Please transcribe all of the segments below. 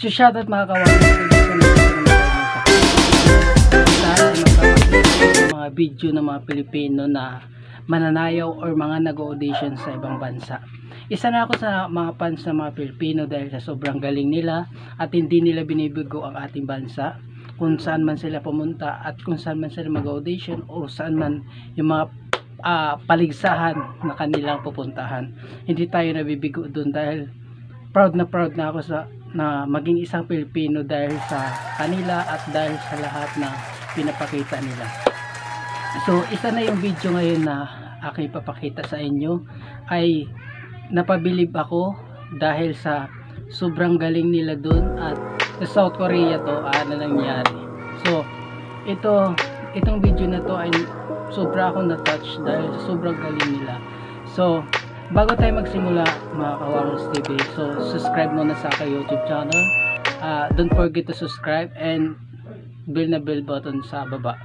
So shoutout mga kawalan sa mga video ng mga Pilipino na mananayaw or mga nag-audition sa ibang bansa. Isa na ako sa mga fans ng mga Pilipino dahil sa sobrang galing nila at hindi nila binibigo ang ating bansa kung saan man sila pumunta at kung saan man sila mag-audition o saan man yung mga uh, paligsahan na kanilang pupuntahan. Hindi tayo nabibigo doon dahil proud na proud na ako sa na maging isang Pilipino dahil sa kanila at dahil sa lahat na pinapakita nila. So, isa na yung video ngayon na aking papakita sa inyo ay napabilib ako dahil sa sobrang galing nila doon at sa South Korea to ano nangyari. So, ito itong video na to ay sobra akong na-touch dahil sa sobrang galing nila. So, bago tayo magsimula mga Kawangus TV, so subscribe muna sa aking YouTube channel. Uh, don't forget to subscribe and bell na bell button sa baba.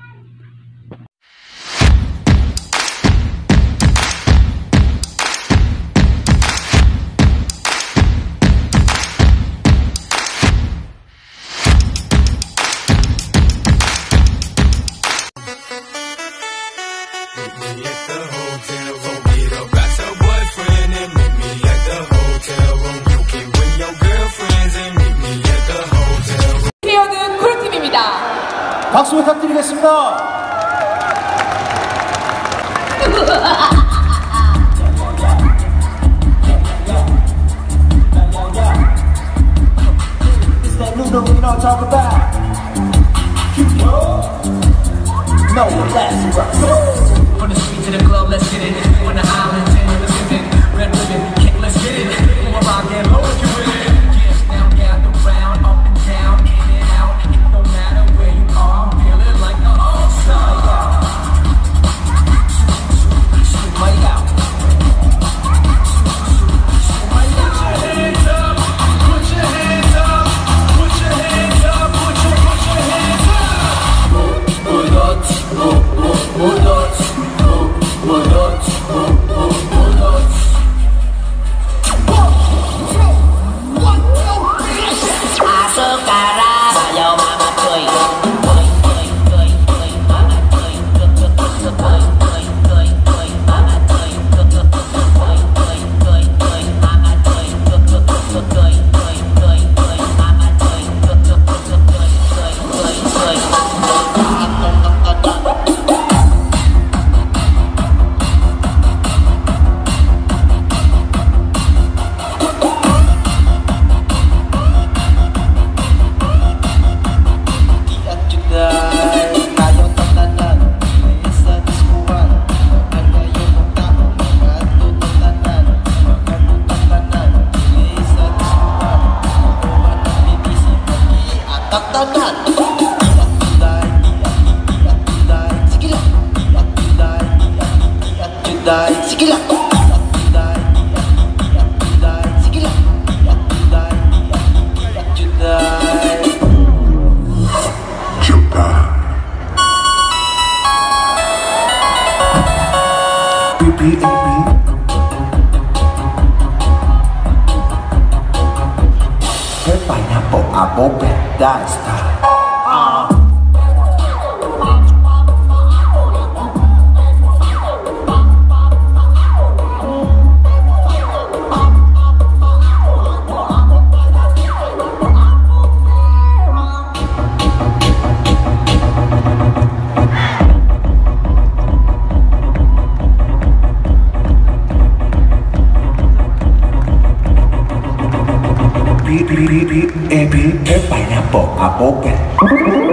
박수 부탁드리겠습니다. no less from the street to the club let's get it on the island red ribbon Sige lang. Sige lang. Juday. Juday. BBAB. Pineapple, apple, bad style. every, everybody now, a I.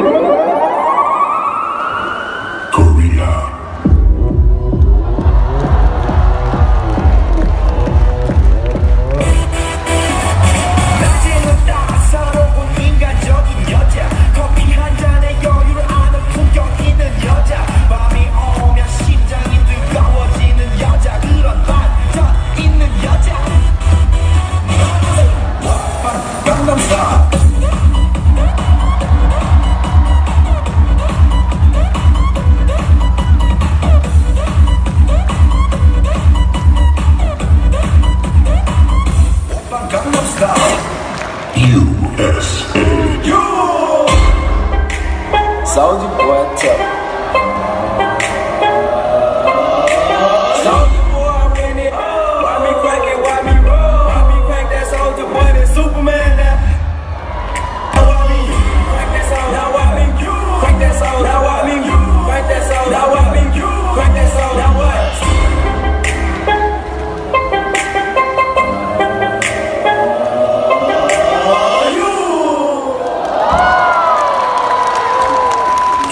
What's up?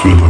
Philip.